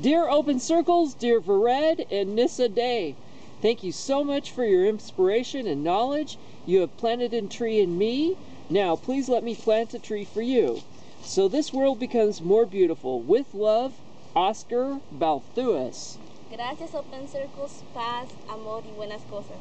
Dear Open Circles, dear Vered and Nissa Day, thank you so much for your inspiration and knowledge. You have planted a tree in me. Now please let me plant a tree for you, so this world becomes more beautiful. With love, Oscar Balthuis. Gracias Open Circles, paz, amor y buenas cosas.